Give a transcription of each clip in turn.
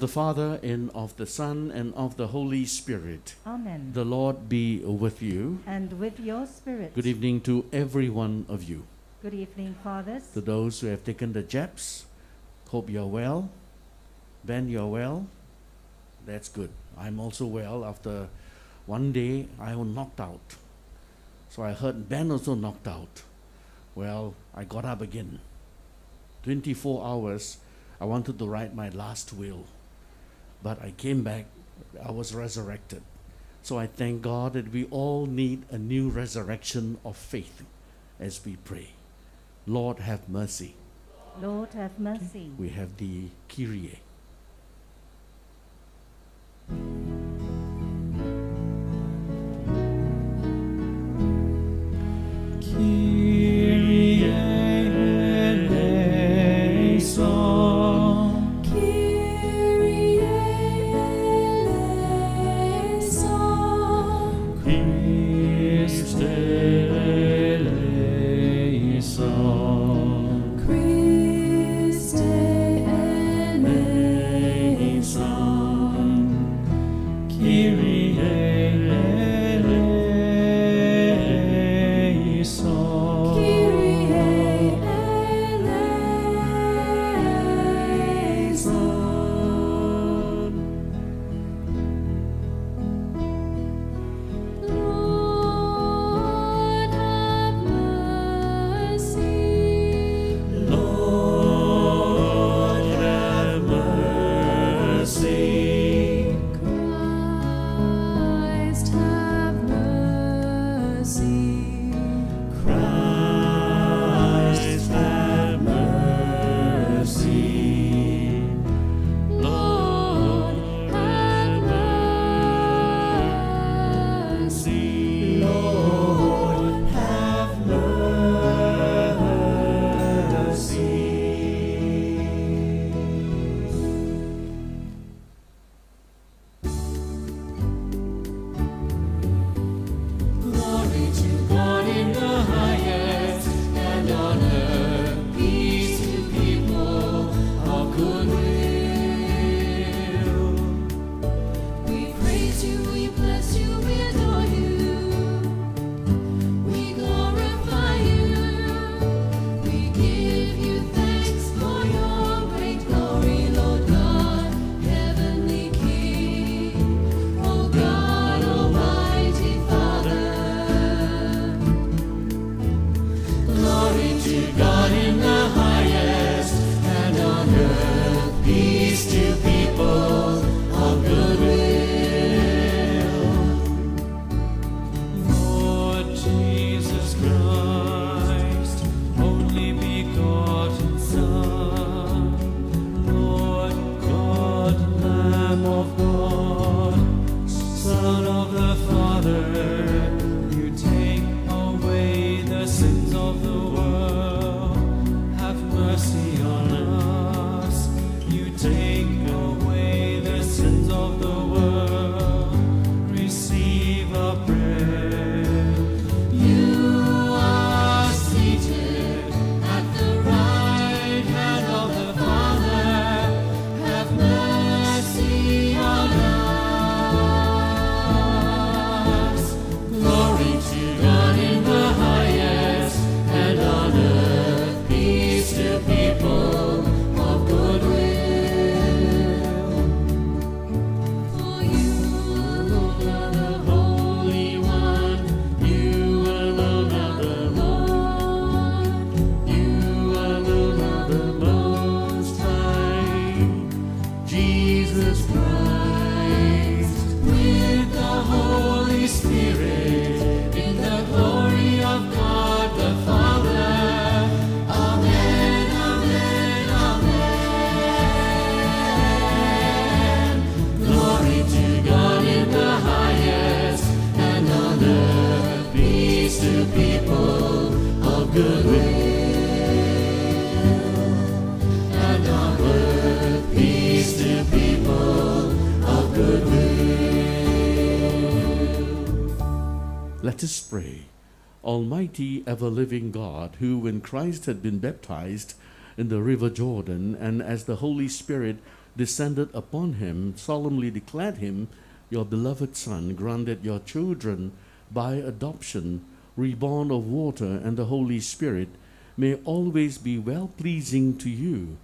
of the Father, and of the Son, and of the Holy Spirit. Amen. The Lord be with you. And with your spirit. Good evening to every one of you. Good evening, fathers. To those who have taken the jabs, hope you're well. Ben, you're well. That's good. I'm also well after one day I was knocked out. So I heard Ben also knocked out. Well, I got up again. 24 hours, I wanted to write my last will. But I came back, I was resurrected. So I thank God that we all need a new resurrection of faith as we pray. Lord, have mercy. Lord, have mercy. We have the Kyrie. Almighty, ever living God, who when Christ had been baptized in the river Jordan, and as the Holy Spirit descended upon him, solemnly declared him, Your beloved Son, granted your children by adoption, reborn of water and the Holy Spirit, may always be well pleasing to you.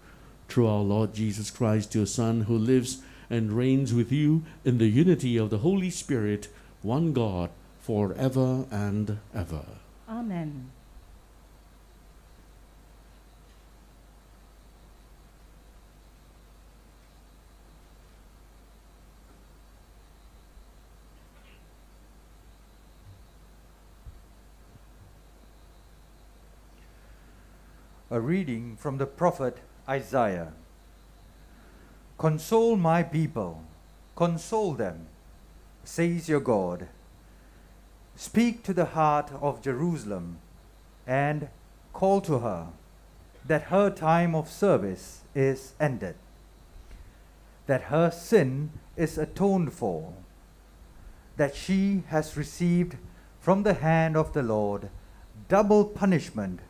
Through our Lord Jesus Christ, your Son, who lives and reigns with you in the unity of the Holy Spirit, one God, forever and ever. Amen. A reading from the prophet Isaiah. Console my people, console them, says your God. Speak to the heart of Jerusalem and call to her that her time of service is ended, that her sin is atoned for, that she has received from the hand of the Lord double punishment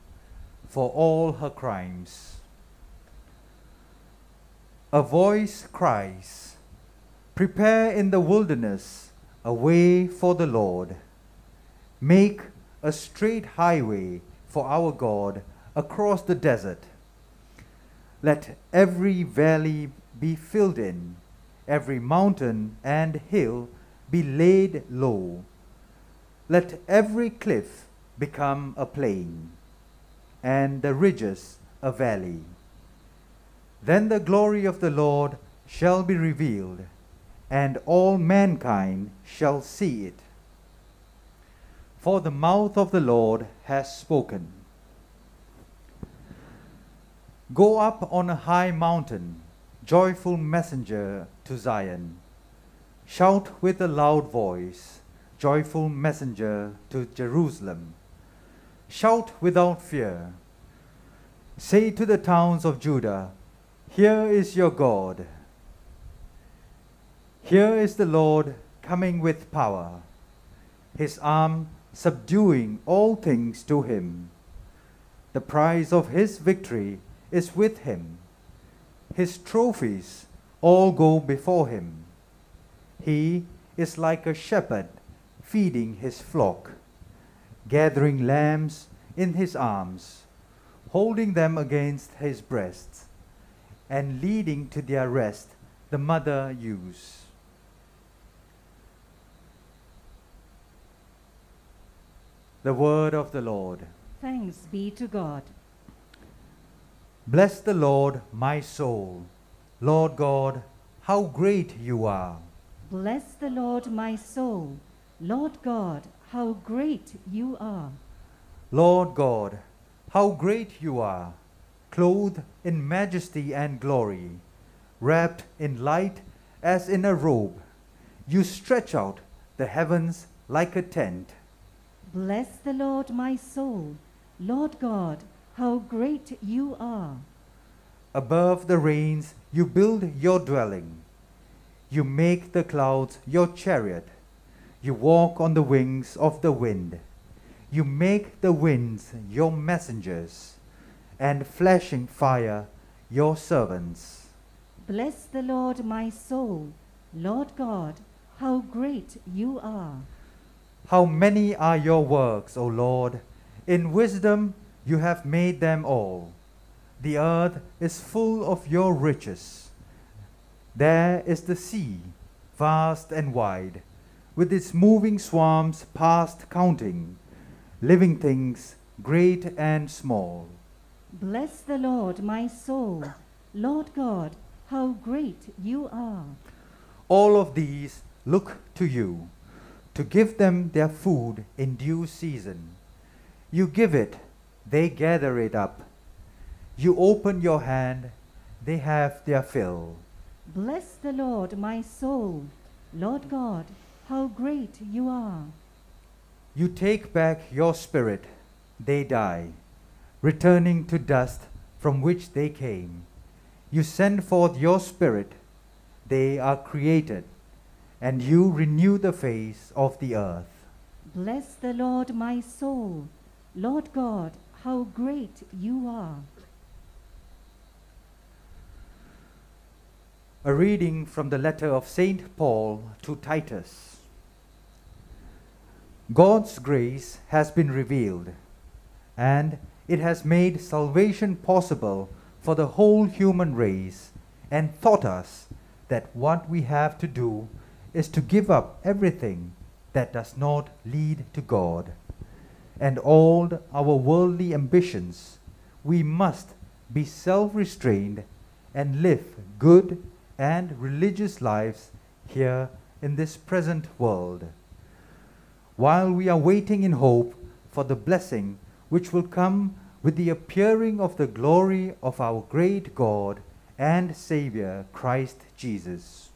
for all her crimes. A voice cries, Prepare in the wilderness a way for the Lord. Make a straight highway for our God across the desert. Let every valley be filled in, every mountain and hill be laid low. Let every cliff become a plain and the ridges a valley. Then the glory of the Lord shall be revealed, and all mankind shall see it. For the mouth of the Lord has spoken. Go up on a high mountain, joyful messenger to Zion. Shout with a loud voice, joyful messenger to Jerusalem. Shout without fear. Say to the towns of Judah, Here is your God. Here is the Lord coming with power, his arm subduing all things to him. The prize of his victory is with him. His trophies all go before him. He is like a shepherd feeding his flock gathering lambs in his arms, holding them against his breast, and leading to their rest the mother ewes. The word of the Lord. Thanks be to God. Bless the Lord, my soul. Lord God, how great you are. Bless the Lord, my soul. Lord God, how great you are. Lord God, how great you are, clothed in majesty and glory, wrapped in light as in a robe. You stretch out the heavens like a tent. Bless the Lord, my soul. Lord God, how great you are. Above the rains, you build your dwelling. You make the clouds your chariot. You walk on the wings of the wind. You make the winds your messengers, and flashing fire your servants. Bless the Lord, my soul. Lord God, how great you are. How many are your works, O Lord? In wisdom you have made them all. The earth is full of your riches. There is the sea, vast and wide, with its moving swarms past counting, living things great and small. Bless the Lord, my soul. Lord God, how great you are. All of these look to you to give them their food in due season. You give it, they gather it up. You open your hand, they have their fill. Bless the Lord, my soul. Lord God, how great you are. You take back your spirit, they die, returning to dust from which they came. You send forth your spirit, they are created, and you renew the face of the earth. Bless the Lord, my soul. Lord God, how great you are. A reading from the letter of St. Paul to Titus. God's grace has been revealed, and it has made salvation possible for the whole human race, and taught us that what we have to do is to give up everything that does not lead to God, and all our worldly ambitions. We must be self restrained and live good and religious lives here in this present world. While we are waiting in hope for the blessing which will come with the appearing of the glory of our great God and Savior Christ Jesus.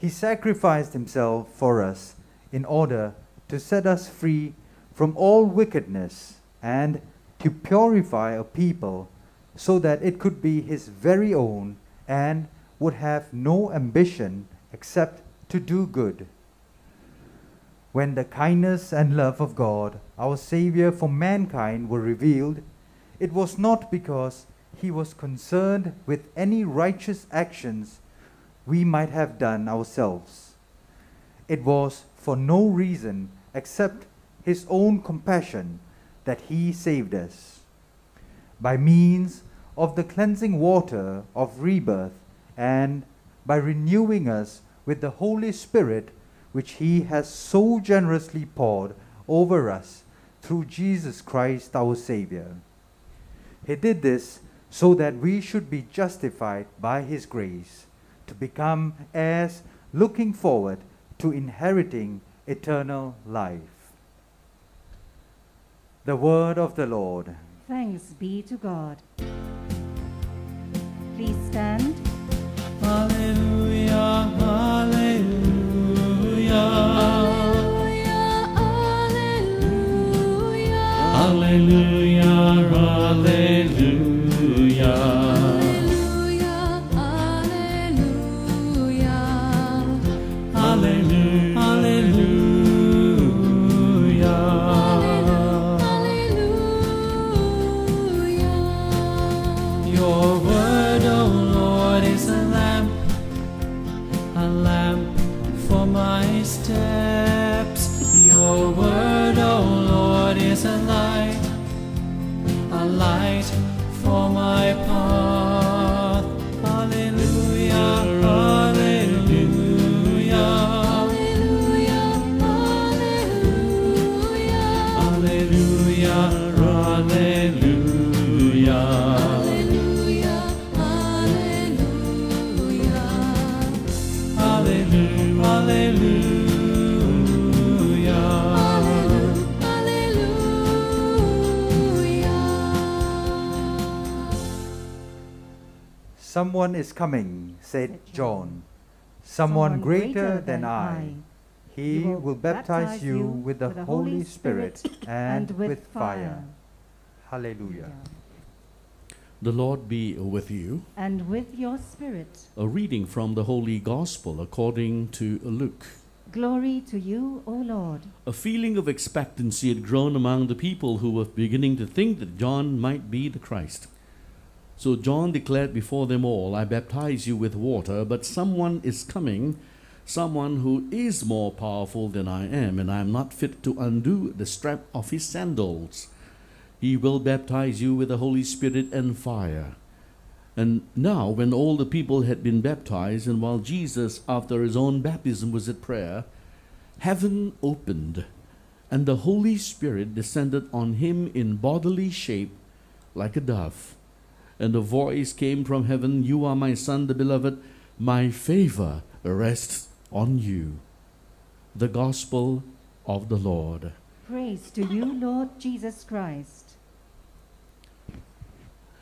He sacrificed himself for us in order to set us free from all wickedness and to purify a people so that it could be his very own and would have no ambition except to do good. When the kindness and love of God, our Savior for mankind, were revealed, it was not because he was concerned with any righteous actions we might have done ourselves. It was for no reason except his own compassion that he saved us. By means of the cleansing water of rebirth and by renewing us with the Holy Spirit, which he has so generously poured over us through Jesus Christ our Savior. He did this so that we should be justified by his grace to become heirs looking forward to inheriting eternal life. The word of the Lord. Thanks be to God. Please stand. Hallelujah, hallelujah. Hallelujah, hallelujah. Someone is coming, said John, someone greater than I. He will baptize you with the Holy Spirit and with fire. Hallelujah. The Lord be with you. And with your spirit, A reading from the Holy Gospel according to Luke. glory to you, O Lord. A feeling of expectancy had grown among the people who were beginning to think that John might be the Christ. So John declared before them all, I baptize you with water, but someone is coming, someone who is more powerful than I am, and I am not fit to undo the strap of his sandals. He will baptize you with the Holy Spirit and fire. And now, when all the people had been baptized, and while Jesus, after his own baptism, was at prayer, heaven opened, and the Holy Spirit descended on him in bodily shape like a dove. And a voice came from heaven You are my Son, the beloved, my favor rests on you. The Gospel of the Lord. Praise to you, Lord Jesus Christ.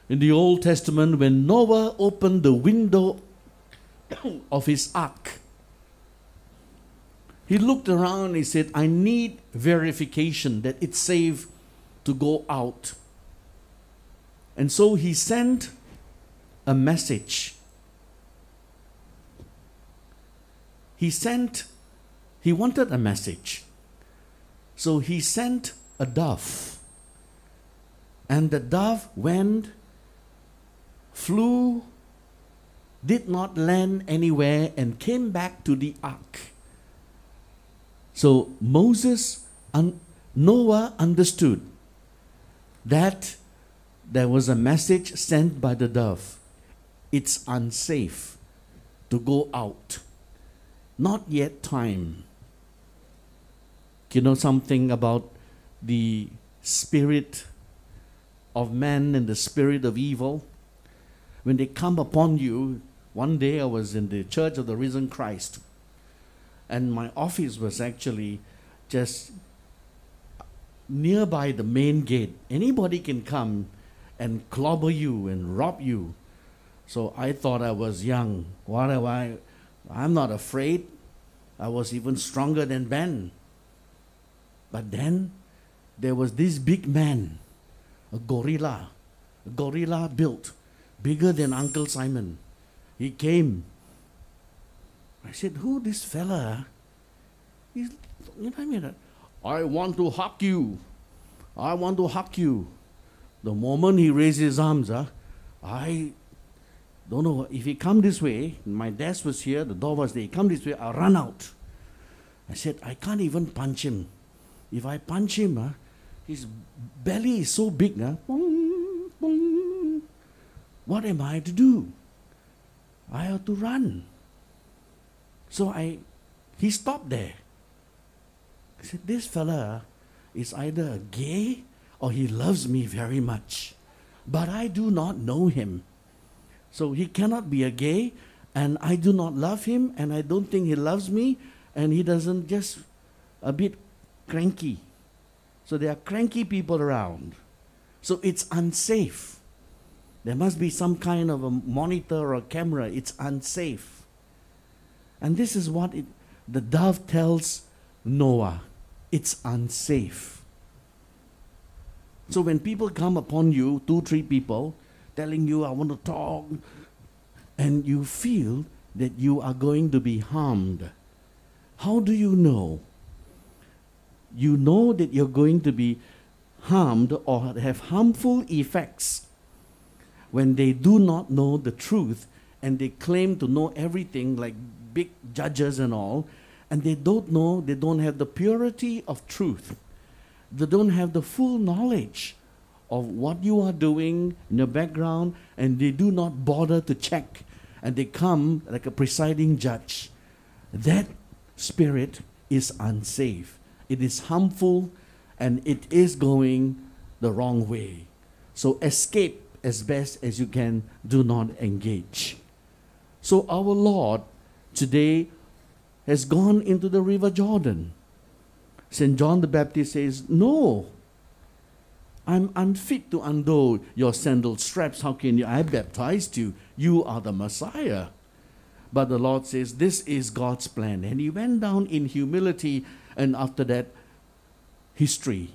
In the Old Testament, when Noah opened the window of his ark, he looked around and he said, I need verification that it's safe to go out. And so he sent a message. He sent, he wanted a message. So he sent a dove. And the dove went, flew did not land anywhere and came back to the ark. So Moses, un- Noah understood that there was a message sent by the dove. It's unsafe to go out. Not yet time. You know something about the spirit of man and the spirit of evil? When they come upon you, one day I was in the Church of the Risen Christ, and my office was actually just nearby the main gate. Anybody can come and clobber you and rob you. So I thought I was young. What am I? I'm not afraid. I was even stronger than Ben. But then there was this big man, a gorilla, a gorilla built, bigger than Uncle Simon. He came. I said, Who this fella? He's? I want to hug you. I want to hug you. The moment he raised his arms, uh, I don't know if he come this way. My desk was here, the door was there. He come this way, I'll run out. I said, I can't even punch him. If I punch him, uh, his belly is so big. Uh, boom, boom. What am I to do? I have to run. So I, he stopped there. I said, this fella is either gay or he loves me very much. But I do not know him. So he cannot be a gay, and I do not love him, and I don't think he loves me, and he doesn't just a bit cranky. So there are cranky people around. So it's unsafe. There must be some kind of a monitor or a camera. It's unsafe. And this is what it, the dove tells Noah it's unsafe. So when people come upon you, two, three people, telling you, I want to talk, and you feel that you are going to be harmed, how do you know? You know that you're going to be harmed or have harmful effects when they do not know the truth and they claim to know everything like big judges and all and they don't know they don't have the purity of truth they don't have the full knowledge of what you are doing in your background and they do not bother to check and they come like a presiding judge. That spirit is unsafe. It is harmful and it is going the wrong way. So escape as best as you can. Do not engage. So our lord today has gone into the river jordan st john the baptist says no I'm unfit to undo your sandal straps. How can you? I baptized you. You are the Messiah. But the Lord says, This is God's plan. And he went down in humility, and after that, history.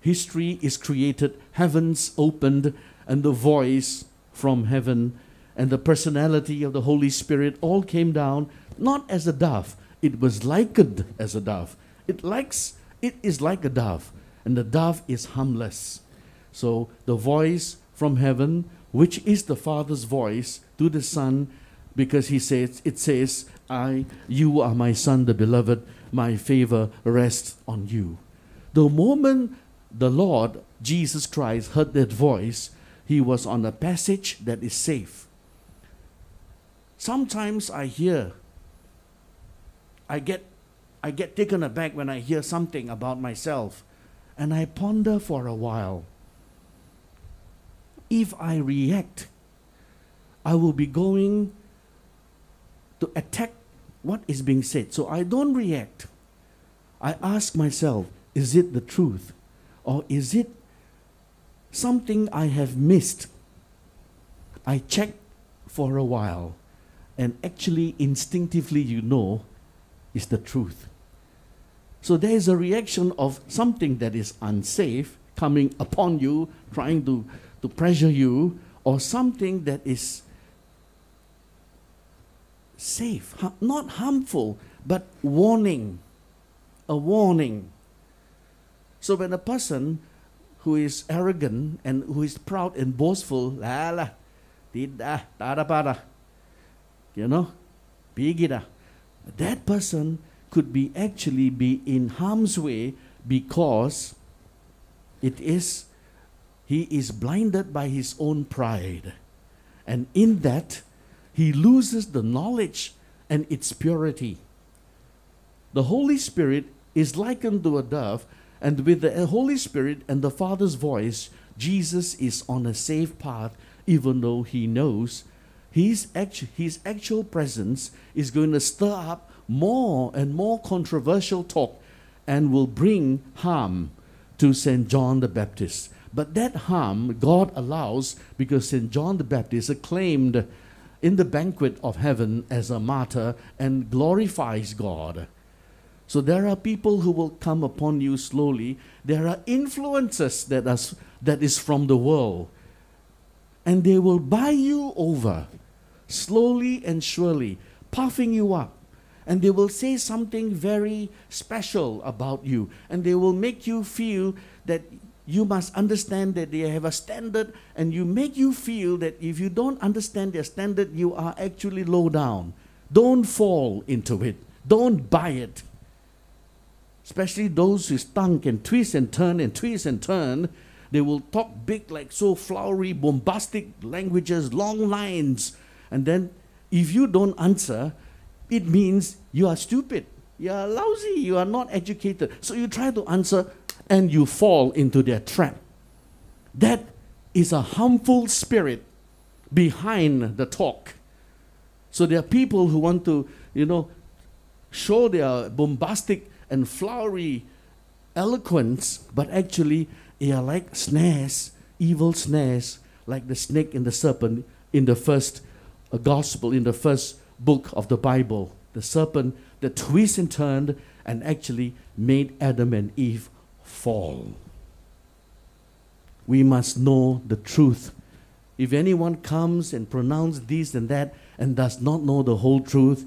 History is created, heavens opened, and the voice from heaven and the personality of the Holy Spirit all came down, not as a dove. It was likened as a dove. It likes it is like a dove and the dove is harmless. So the voice from heaven, which is the Father's voice to the Son, because he says it says, I you are my son, the beloved, my favor rests on you. The moment the Lord Jesus Christ heard that voice, he was on a passage that is safe. Sometimes I hear, I get I get taken aback when I hear something about myself and I ponder for a while. If I react, I will be going to attack what is being said. So I don't react. I ask myself, is it the truth? Or is it something I have missed? I check for a while, and actually, instinctively, you know, is the truth. So there is a reaction of something that is unsafe coming upon you, trying to, to pressure you, or something that is safe, not harmful, but warning. A warning. So when a person who is arrogant and who is proud and boastful, la la, pada, you know, pergi dah. That person could be actually be in harm's way because it is he is blinded by his own pride. And in that, he loses the knowledge and its purity. The Holy Spirit is likened to a dove, and with the Holy Spirit and the Father's voice, Jesus is on a safe path, even though he knows his, actu- his actual presence is going to stir up more and more controversial talk and will bring harm to St. John the Baptist. But that harm God allows because St. John the Baptist acclaimed in the banquet of heaven as a martyr and glorifies God. So there are people who will come upon you slowly. There are influences that, are, that is from the world. And they will buy you over slowly and surely, puffing you up. And they will say something very special about you. And they will make you feel that you must understand that they have a standard. And you make you feel that if you don't understand their standard, you are actually low down. Don't fall into it. Don't buy it especially those whose tongue can twist and turn and twist and turn, they will talk big, like so flowery, bombastic languages, long lines. And then if you don't answer, it means you are stupid, you are lousy, you are not educated. So you try to answer and you fall into their trap. That is a harmful spirit behind the talk. So there are people who want to, you know, show their bombastic and flowery eloquence, but actually they are like snares, evil snares, like the snake and the serpent in the first uh, gospel, in the first book of the Bible. The serpent that twists and turned and actually made Adam and Eve fall. We must know the truth. If anyone comes and pronounces this and that and does not know the whole truth,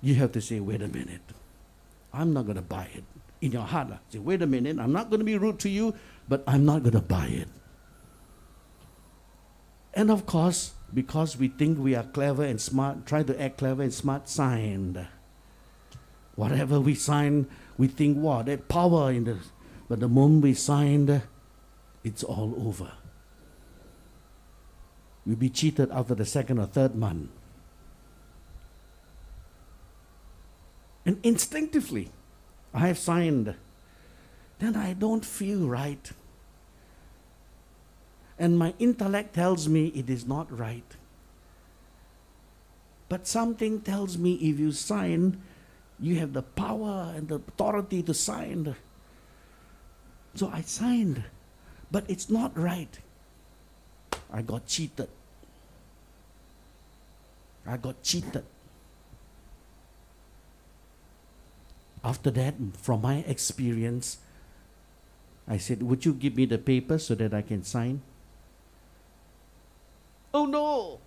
you have to say, wait a minute. I'm not going to buy it. In your heart, say, wait a minute, I'm not going to be rude to you, but I'm not going to buy it. And of course, because we think we are clever and smart, try to act clever and smart, signed. Whatever we sign, we think, wow, that power in the. But the moment we signed, it's all over. We'll be cheated after the second or third month. And instinctively, I have signed. Then I don't feel right. And my intellect tells me it is not right. But something tells me if you sign, you have the power and the authority to sign. So I signed. But it's not right. I got cheated. I got cheated. After that, from my experience, I said, Would you give me the paper so that I can sign? Oh no!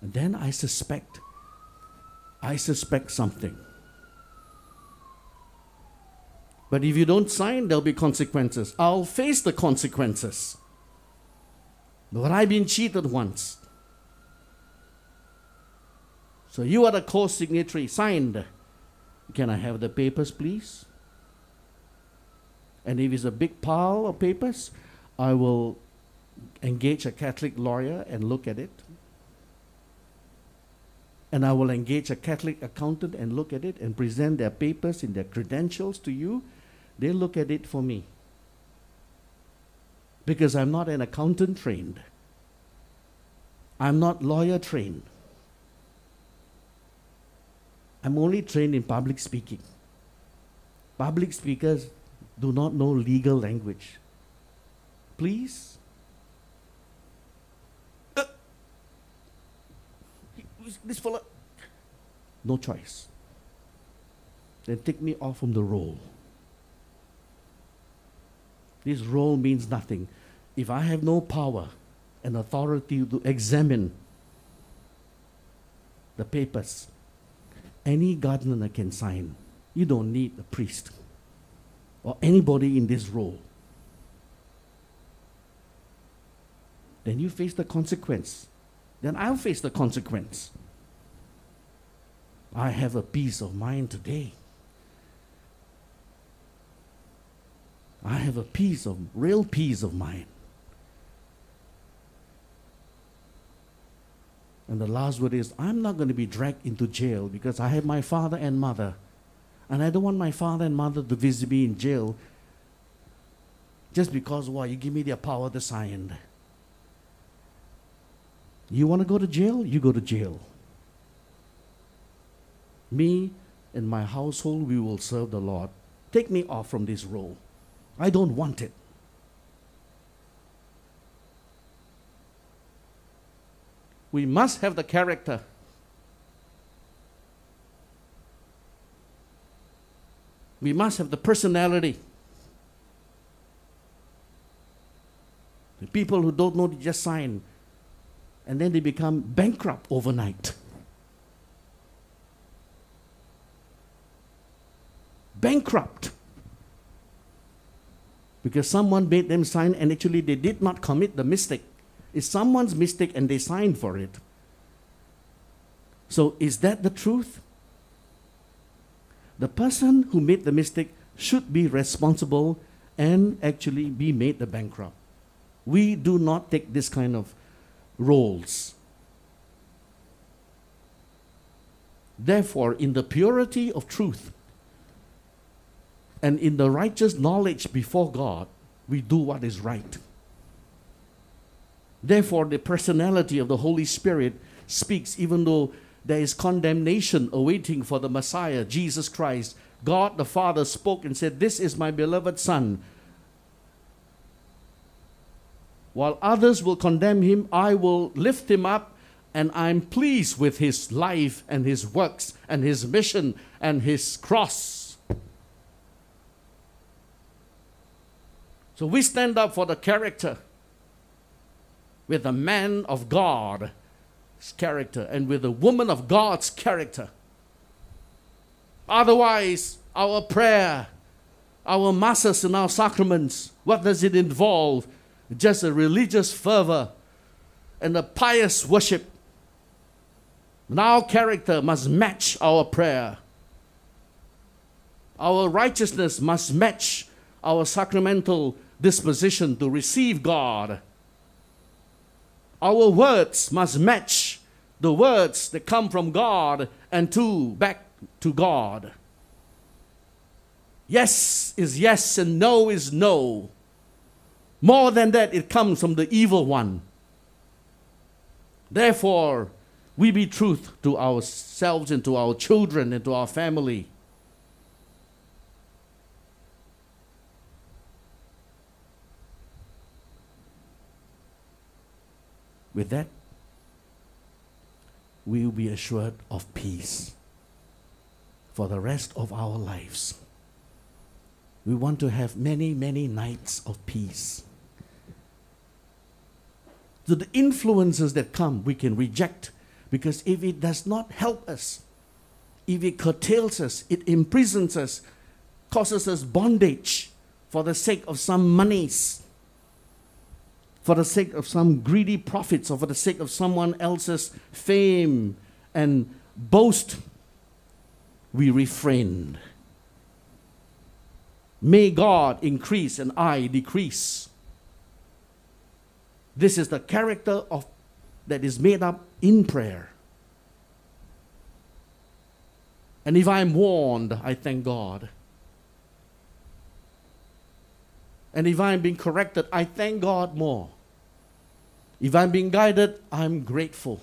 And then I suspect, I suspect something. But if you don't sign, there'll be consequences. I'll face the consequences. But I've been cheated once. So you are the co signatory, signed. Can I have the papers, please? And if it's a big pile of papers, I will engage a Catholic lawyer and look at it. And I will engage a Catholic accountant and look at it and present their papers and their credentials to you. They look at it for me. Because I'm not an accountant trained. I'm not lawyer trained. I'm only trained in public speaking. Public speakers do not know legal language. Please? This fella. No choice. Then take me off from the roll. This role means nothing. If I have no power and authority to examine the papers, any gardener can sign. You don't need a priest or anybody in this role. Then you face the consequence. then I'll face the consequence. I have a peace of mind today. I have a peace of real peace of mind. And the last word is I'm not going to be dragged into jail because I have my father and mother. And I don't want my father and mother to visit me in jail just because, why, you give me the power to sign. You want to go to jail? You go to jail. Me and my household, we will serve the Lord. Take me off from this role. I don't want it. We must have the character. We must have the personality. The people who don't know, they just sign. And then they become bankrupt overnight. Bankrupt. Because someone made them sign and actually they did not commit the mistake. It's someone's mistake and they signed for it. So is that the truth? The person who made the mistake should be responsible and actually be made the bankrupt. We do not take this kind of roles. Therefore, in the purity of truth and in the righteous knowledge before God, we do what is right. Therefore, the personality of the Holy Spirit speaks, even though there is condemnation awaiting for the Messiah, Jesus Christ. God the Father spoke and said, This is my beloved Son. While others will condemn him, I will lift him up, and I'm pleased with his life and his works and his mission and his cross. So we stand up for the character with a man of God's character and with a woman of God's character. Otherwise, our prayer, our masses and our sacraments, what does it involve? Just a religious fervor and a pious worship. And our character must match our prayer. Our righteousness must match our sacramental disposition to receive God. Our words must match the words that come from God and to back to God. Yes is yes and no is no. More than that, it comes from the evil one. Therefore, we be truth to ourselves and to our children and to our family. With that, we will be assured of peace for the rest of our lives. We want to have many, many nights of peace. So the influences that come, we can reject because if it does not help us, if it curtails us, it imprisons us, causes us bondage for the sake of some monies, for the sake of some greedy profits, or for the sake of someone else's fame and boast, we refrain. May God increase and I decrease. This is the character of that is made up in prayer. And if I'm warned, I thank God. And if I'm being corrected, I thank God more. If I'm being guided, I'm grateful.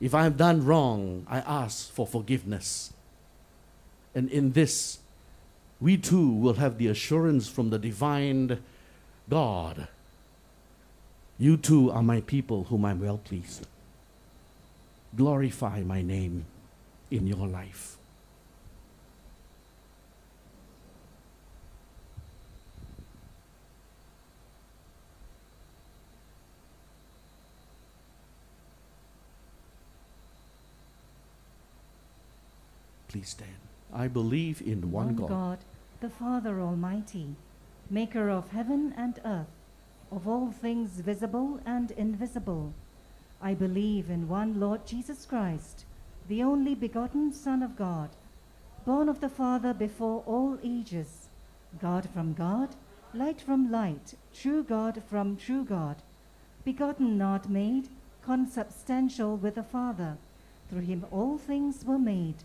If I've done wrong, I ask for forgiveness. And in this, we too will have the assurance from the divine God. You too are my people whom I'm well pleased. Glorify my name in your life. Please stand. I believe in one, God, God, the Father Almighty, maker of heaven and earth, of all things visible and invisible. I believe in one Lord Jesus Christ, the only begotten Son of God, born of the Father before all ages, God from God, light from light, true God from true God, begotten, not made, consubstantial with the Father. Through him all things were made.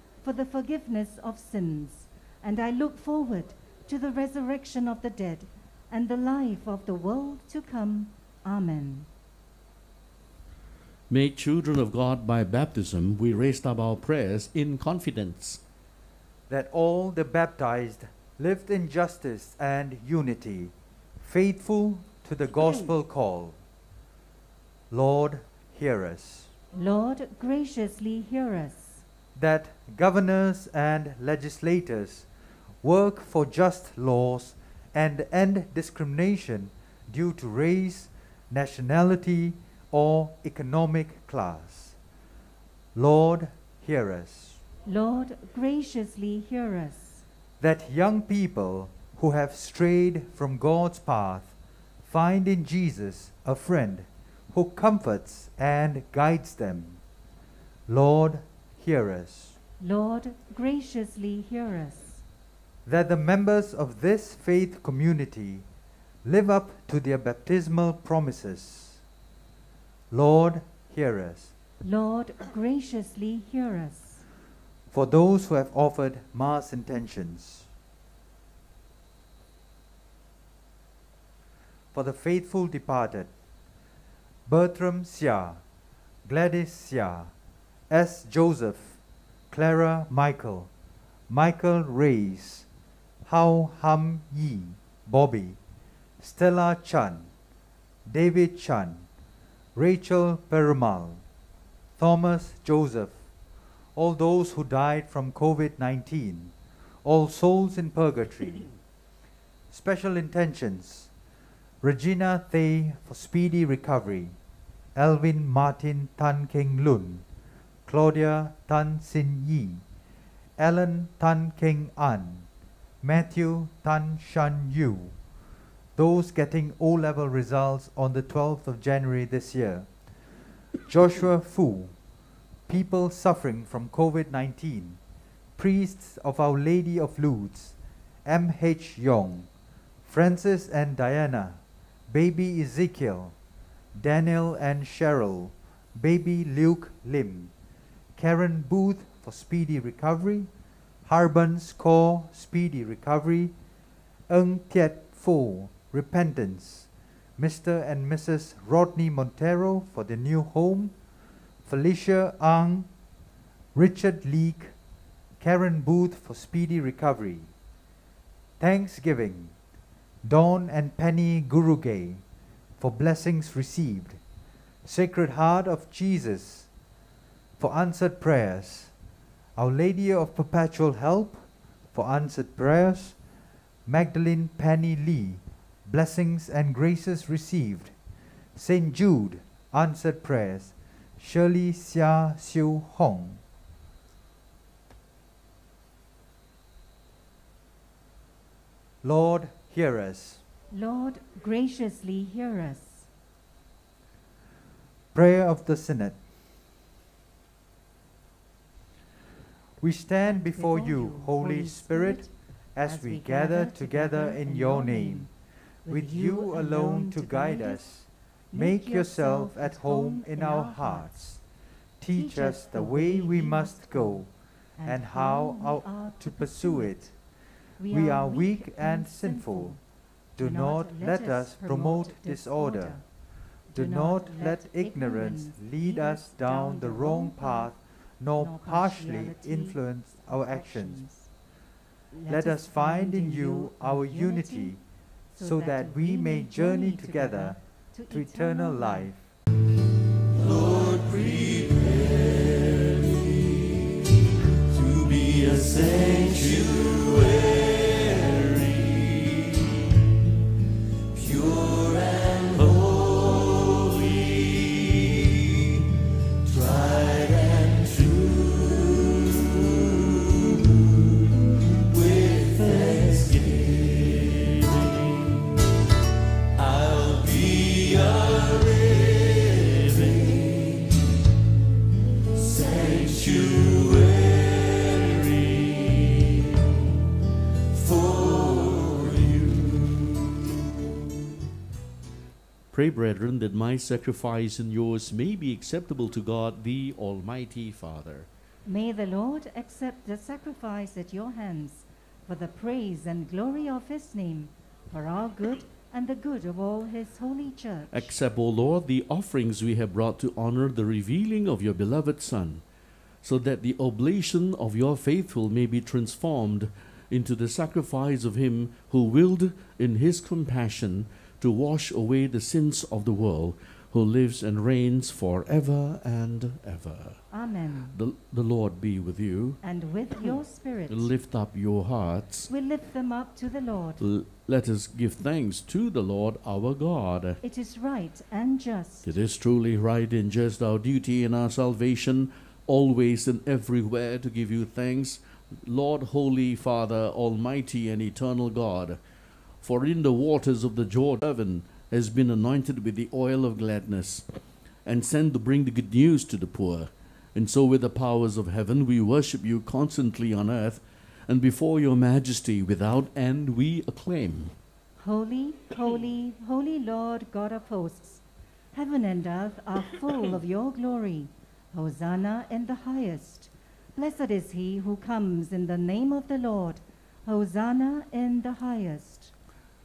for the forgiveness of sins, and I look forward to the resurrection of the dead and the life of the world to come. Amen. Made children of God by baptism, we raised up our prayers in confidence. that all the baptized lived in justice and unity, faithful to the gospel call. Lord, hear us. Lord, graciously hear us. That governors and legislators work for just laws and end discrimination due to race, nationality, or economic class. Lord, hear us. Lord, graciously hear us. that young people who have strayed from God's path find in Jesus a friend who comforts and guides them. Lord, hear us. Lord, graciously hear us. That the members of this faith community live up to their baptismal promises. Lord, hear us. Lord, graciously hear us. For those who have offered mass intentions. For the faithful departed, Bertram Sia, Gladys Sia, S. Joseph, Clara Michael, Michael Reyes, Hao Ham Yi, Bobby, Stella Chan, David Chan, Rachel Perumal, Thomas Joseph, all those who died from COVID 19, all souls in purgatory. Special intentions Regina Thay for speedy recovery, Elvin Martin Tan King Lun, Claudia Tan Sin Yi, Alan Tan Keng An, Matthew Tan Shan Yu, those getting O level results on the 12th of January this year, Joshua Fu, people suffering from COVID 19, priests of Our Lady of Lourdes, M. H. Yong, Francis and Diana, baby Ezekiel, Daniel and Cheryl, baby Luke Lim, Karen Booth for speedy recovery, Harbans Kaur speedy recovery, Eng Tiet Fo repentance, Mr. and Mrs. Rodney Montero for the new home, Felicia Ang, Richard Leake, Karen Booth for speedy recovery. Thanksgiving, Dawn and Penny Gurugay for blessings received. Sacred Heart of Jesus for answered prayers. Our Lady of Perpetual Help for answered prayers. Magdalene Penny Lee, blessings and graces received. Saint Jude, answered prayers. Shirley Xia Xiu Hong. Lord, hear us. Lord, graciously hear us. Prayer of the Synod. We stand before you, Holy Spirit, as we gather together in your name, with you alone to guide us, Make yourself at home in our hearts. Teach us the way we must go and how we our- are to pursue it. We are weak and sinful. Do not let us promote disorder. Do not let ignorance lead us down the wrong path, nor partially influence our actions. Let us find in you our unity, so that we may journey together to eternal life. to be a sanctuary, Pray, brethren, that my sacrifice and yours may be acceptable to God, the Almighty Father. May the Lord accept the sacrifice at your hands for the praise and glory of his name, for our good and the good of all his holy church. Accept, O Lord, the offerings we have brought to honor the revealing of your beloved Son, so that the oblation of your faithful may be transformed into the sacrifice of him who willed in his compassion to wash away the sins of the world, who lives and reigns forever and ever. Amen. The, the Lord be with you. And with your spirit, Lift up your hearts. we lift them up to the Lord. L- let us give thanks to the Lord our God. It is right and just. It is truly right and just our duty and our salvation, always and everywhere to give you thanks, Lord, Holy Father, Almighty and Eternal God. For in the waters of the Jordan has been anointed with the oil of gladness, and sent to bring the good news to the poor. And so, with the powers of heaven, we worship you constantly on earth, and before your majesty without end we acclaim. Holy, holy, holy Lord God of hosts, heaven and earth are full of your glory. Hosanna in the highest. Blessed is he who comes in the name of the Lord. Hosanna in the highest.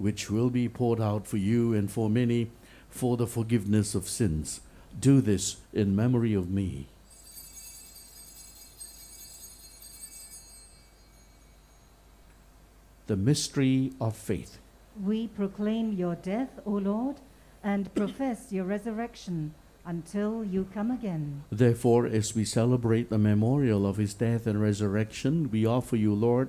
which will be poured out for you and for many for the forgiveness of sins. Do this in memory of me. The mystery of faith. We proclaim your death, O Lord, and profess your resurrection until you come again. Therefore, as we celebrate the memorial of his death and resurrection, we offer you, Lord,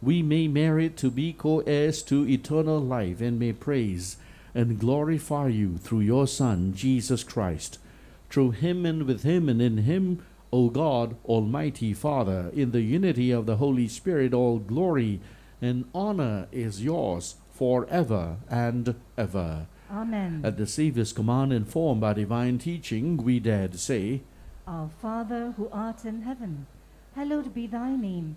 We may merit to be co heirs to eternal life and may praise and glorify you through your Son, Jesus Christ. Through him and with him and in him, O God, Almighty Father, in the unity of the Holy Spirit, all glory and honor is yours forever and ever. Amen. At the Savior's command, informed by divine teaching, we dare to say, Our Father who art in heaven, hallowed be thy name.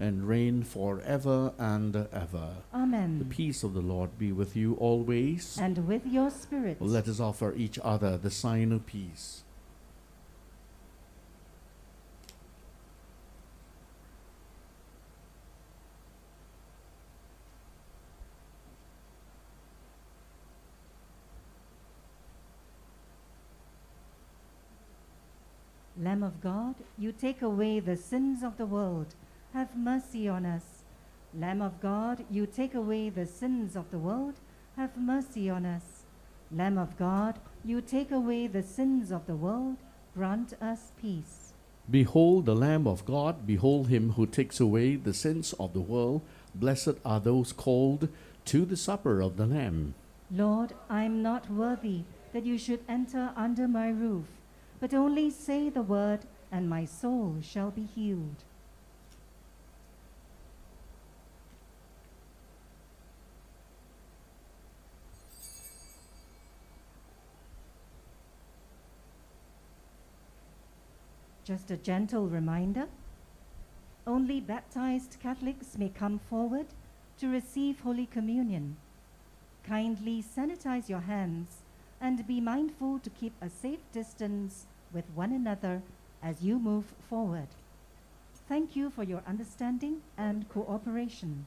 and reign forever and ever. Amen. The peace of the Lord be with you always. And with your spirit. Let us offer each other the sign of peace. Lamb of God, you take away the sins of the world. Have mercy on us. Lamb of God, you take away the sins of the world. Have mercy on us. Lamb of God, you take away the sins of the world. Grant us peace. Behold the Lamb of God, behold him who takes away the sins of the world. Blessed are those called to the supper of the Lamb. Lord, I am not worthy that you should enter under my roof, but only say the word, and my soul shall be healed. Just a gentle reminder only baptized Catholics may come forward to receive Holy Communion. Kindly sanitize your hands and be mindful to keep a safe distance with one another as you move forward. Thank you for your understanding and cooperation.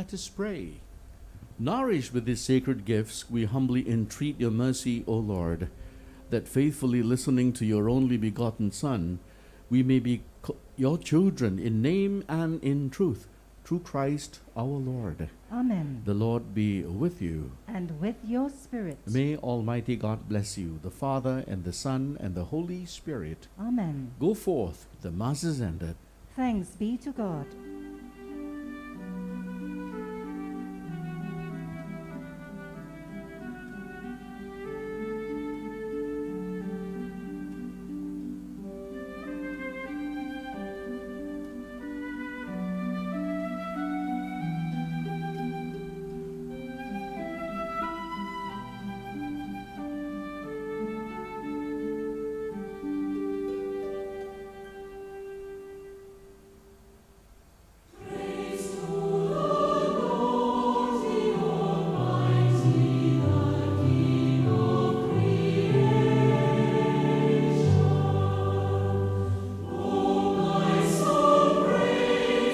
Let us pray. Nourished with these sacred gifts, we humbly entreat your mercy, O Lord, that faithfully listening to your only begotten Son, we may be your children in name and in truth, through Christ our Lord. Amen. The Lord be with you. And with your spirit. May Almighty God bless you, the Father, and the Son, and the Holy Spirit. Amen. Go forth, the Mass is ended. Thanks be to God.